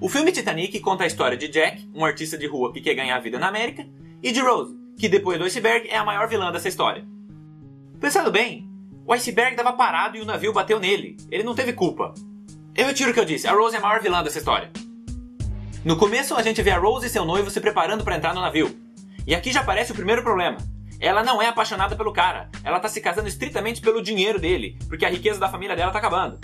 O filme Titanic conta a história de Jack, um artista de rua que quer ganhar a vida na América, e de Rose, que depois do iceberg é a maior vilã dessa história. Pensando bem, o iceberg estava parado e o navio bateu nele. Ele não teve culpa. Eu retiro o que eu disse, a Rose é a maior vilã dessa história. No começo, a gente vê a Rose e seu noivo se preparando para entrar no navio. E aqui já aparece o primeiro problema. Ela não é apaixonada pelo cara, ela tá se casando estritamente pelo dinheiro dele, porque a riqueza da família dela tá acabando.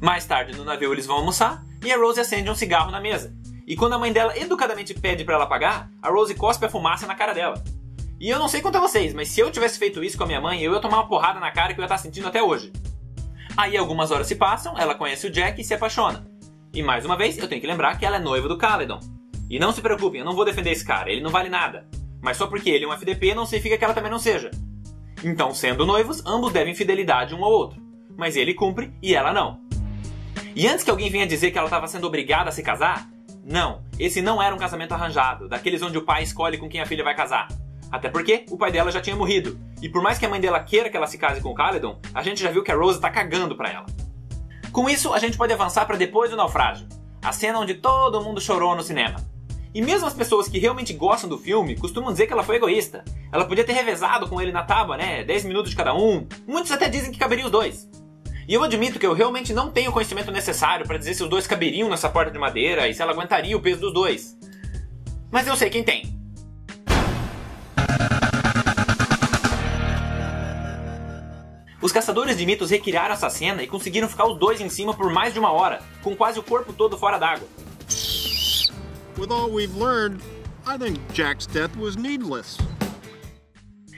Mais tarde no navio eles vão almoçar e a Rose acende um cigarro na mesa. E quando a mãe dela educadamente pede para ela pagar, a Rose cospe a fumaça na cara dela. E eu não sei quanto a vocês, mas se eu tivesse feito isso com a minha mãe, eu ia tomar uma porrada na cara que eu ia estar tá sentindo até hoje. Aí algumas horas se passam, ela conhece o Jack e se apaixona. E mais uma vez, eu tenho que lembrar que ela é noiva do Caledon. E não se preocupem, eu não vou defender esse cara, ele não vale nada. Mas só porque ele é um FDP não significa que ela também não seja. Então, sendo noivos, ambos devem fidelidade um ao outro. Mas ele cumpre e ela não. E antes que alguém venha dizer que ela estava sendo obrigada a se casar, não, esse não era um casamento arranjado, daqueles onde o pai escolhe com quem a filha vai casar. Até porque o pai dela já tinha morrido. E por mais que a mãe dela queira que ela se case com o Caledon, a gente já viu que a Rose tá cagando pra ela. Com isso, a gente pode avançar para depois do naufrágio, a cena onde todo mundo chorou no cinema. E mesmo as pessoas que realmente gostam do filme costumam dizer que ela foi egoísta. Ela podia ter revezado com ele na tábua, né? 10 minutos de cada um. Muitos até dizem que caberiam os dois. E eu admito que eu realmente não tenho o conhecimento necessário para dizer se os dois caberiam nessa porta de madeira e se ela aguentaria o peso dos dois. Mas eu sei quem tem. Os caçadores de mitos recriaram essa cena e conseguiram ficar os dois em cima por mais de uma hora, com quase o corpo todo fora d'água. With all we've learned, I think Jack's death was needless.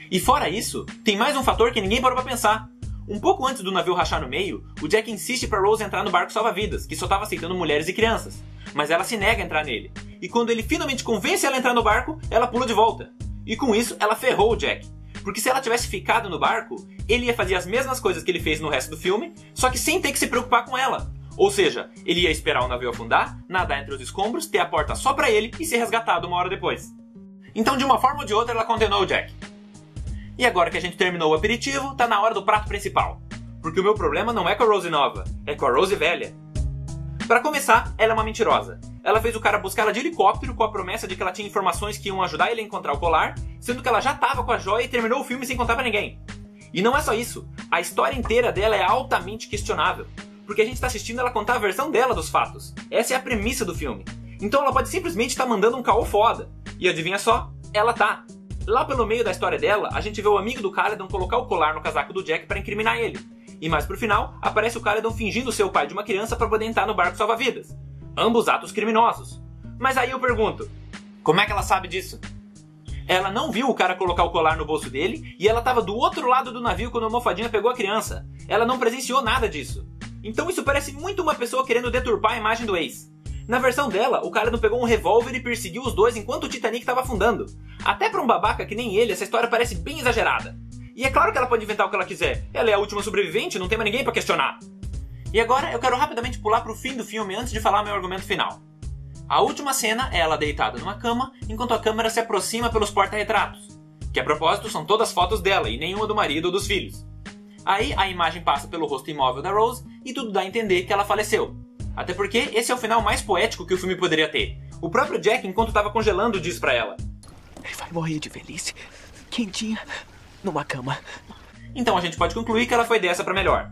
E fora isso, tem mais um fator que ninguém parou para pensar. Um pouco antes do navio rachar no meio, o Jack insiste para Rose entrar no barco salva-vidas, que só estava aceitando mulheres e crianças. Mas ela se nega a entrar nele. E quando ele finalmente convence ela a entrar no barco, ela pula de volta. E com isso, ela ferrou o Jack. Porque se ela tivesse ficado no barco, ele ia fazer as mesmas coisas que ele fez no resto do filme, só que sem ter que se preocupar com ela. Ou seja, ele ia esperar o navio afundar, nadar entre os escombros, ter a porta só para ele e ser resgatado uma hora depois. Então, de uma forma ou de outra, ela condenou o Jack. E agora que a gente terminou o aperitivo, tá na hora do prato principal. Porque o meu problema não é com a Rose nova, é com a Rose velha. Para começar, ela é uma mentirosa. Ela fez o cara buscar ela de helicóptero com a promessa de que ela tinha informações que iam ajudar ele a encontrar o colar, sendo que ela já tava com a joia e terminou o filme sem contar para ninguém. E não é só isso, a história inteira dela é altamente questionável, porque a gente está assistindo ela contar a versão dela dos fatos. Essa é a premissa do filme. Então ela pode simplesmente estar tá mandando um caô foda. E adivinha só? Ela tá. Lá pelo meio da história dela, a gente vê o amigo do Caledon colocar o colar no casaco do Jack para incriminar ele. E mais pro final, aparece o Caledon fingindo ser o pai de uma criança para poder entrar no barco salva-vidas. Ambos atos criminosos. Mas aí eu pergunto, como é que ela sabe disso? Ela não viu o cara colocar o colar no bolso dele e ela estava do outro lado do navio quando a almofadinha pegou a criança. Ela não presenciou nada disso. Então isso parece muito uma pessoa querendo deturpar a imagem do ex. Na versão dela, o cara não pegou um revólver e perseguiu os dois enquanto o Titanic estava afundando. Até para um babaca que nem ele, essa história parece bem exagerada. E é claro que ela pode inventar o que ela quiser. Ela é a última sobrevivente, não tem mais ninguém para questionar. E agora eu quero rapidamente pular pro fim do filme antes de falar meu argumento final. A última cena é ela deitada numa cama enquanto a câmera se aproxima pelos porta-retratos, que a propósito são todas fotos dela e nenhuma do marido ou dos filhos. Aí a imagem passa pelo rosto imóvel da Rose e tudo dá a entender que ela faleceu. Até porque esse é o final mais poético que o filme poderia ter. O próprio Jack, enquanto estava congelando, diz para ela: Ele vai morrer de velhice, quentinha, numa cama. Então a gente pode concluir que ela foi dessa para melhor.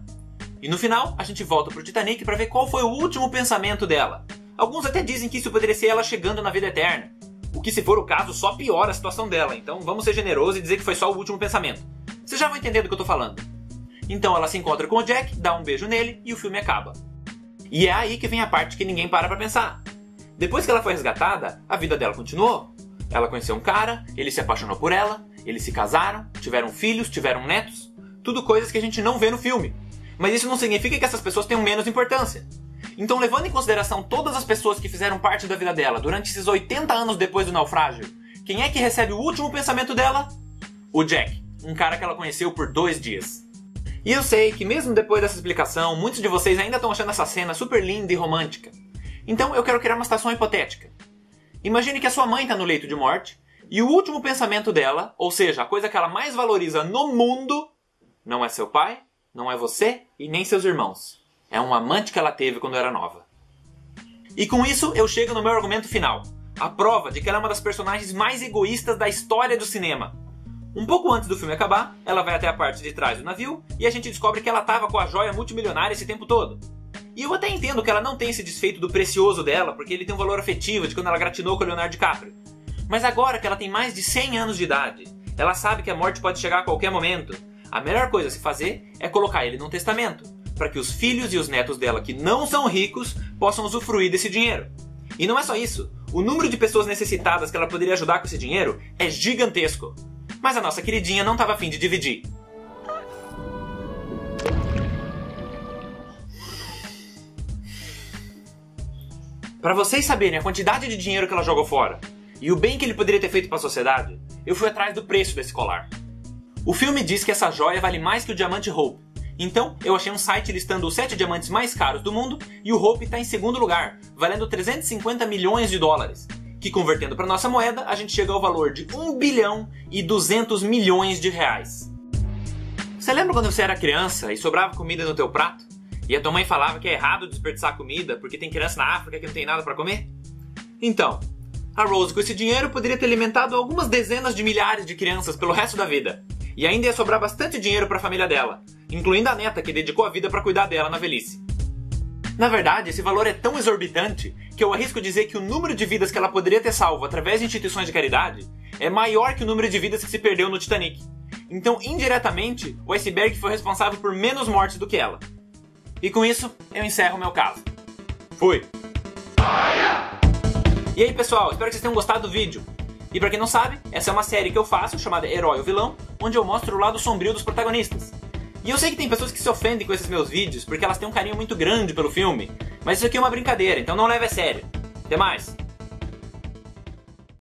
E no final, a gente volta pro Titanic para ver qual foi o último pensamento dela. Alguns até dizem que isso poderia ser ela chegando na vida eterna. O que, se for o caso, só piora a situação dela. Então vamos ser generosos e dizer que foi só o último pensamento. Vocês já vão entender do que eu tô falando. Então ela se encontra com o Jack, dá um beijo nele e o filme acaba. E é aí que vem a parte que ninguém para pra pensar. Depois que ela foi resgatada, a vida dela continuou. Ela conheceu um cara, ele se apaixonou por ela, eles se casaram, tiveram filhos, tiveram netos. Tudo coisas que a gente não vê no filme. Mas isso não significa que essas pessoas tenham menos importância. Então, levando em consideração todas as pessoas que fizeram parte da vida dela durante esses 80 anos depois do naufrágio, quem é que recebe o último pensamento dela? O Jack, um cara que ela conheceu por dois dias. E eu sei que, mesmo depois dessa explicação, muitos de vocês ainda estão achando essa cena super linda e romântica. Então eu quero criar uma situação hipotética. Imagine que a sua mãe está no leito de morte e o último pensamento dela, ou seja, a coisa que ela mais valoriza no mundo, não é seu pai, não é você e nem seus irmãos. É um amante que ela teve quando era nova. E com isso eu chego no meu argumento final. A prova de que ela é uma das personagens mais egoístas da história do cinema. Um pouco antes do filme acabar, ela vai até a parte de trás do navio e a gente descobre que ela estava com a joia multimilionária esse tempo todo. E eu até entendo que ela não tem esse desfeito do precioso dela, porque ele tem um valor afetivo de quando ela gratinou com o Leonardo DiCaprio. Mas agora que ela tem mais de 100 anos de idade, ela sabe que a morte pode chegar a qualquer momento. A melhor coisa a se fazer é colocar ele num testamento, para que os filhos e os netos dela que não são ricos possam usufruir desse dinheiro. E não é só isso, o número de pessoas necessitadas que ela poderia ajudar com esse dinheiro é gigantesco. Mas a nossa queridinha não estava afim de dividir. Para vocês saberem a quantidade de dinheiro que ela jogou fora e o bem que ele poderia ter feito para a sociedade, eu fui atrás do preço desse colar. O filme diz que essa joia vale mais que o diamante Hope. Então, eu achei um site listando os 7 diamantes mais caros do mundo e o Hope está em segundo lugar, valendo 350 milhões de dólares. Que convertendo para nossa moeda, a gente chega ao valor de 1 bilhão e 200 milhões de reais. Você lembra quando você era criança e sobrava comida no teu prato? E a tua mãe falava que é errado desperdiçar comida porque tem criança na África que não tem nada para comer? Então, a Rose com esse dinheiro poderia ter alimentado algumas dezenas de milhares de crianças pelo resto da vida. E ainda ia sobrar bastante dinheiro para a família dela, incluindo a neta que dedicou a vida para cuidar dela na velhice. Na verdade, esse valor é tão exorbitante que eu arrisco dizer que o número de vidas que ela poderia ter salvo através de instituições de caridade é maior que o número de vidas que se perdeu no Titanic. Então, indiretamente, o iceberg foi responsável por menos mortes do que ela. E com isso, eu encerro o meu caso. Fui! E aí pessoal, espero que vocês tenham gostado do vídeo. E pra quem não sabe, essa é uma série que eu faço chamada Herói ou Vilão, onde eu mostro o lado sombrio dos protagonistas. E eu sei que tem pessoas que se ofendem com esses meus vídeos porque elas têm um carinho muito grande pelo filme, mas isso aqui é uma brincadeira, então não leve a sério. Até mais!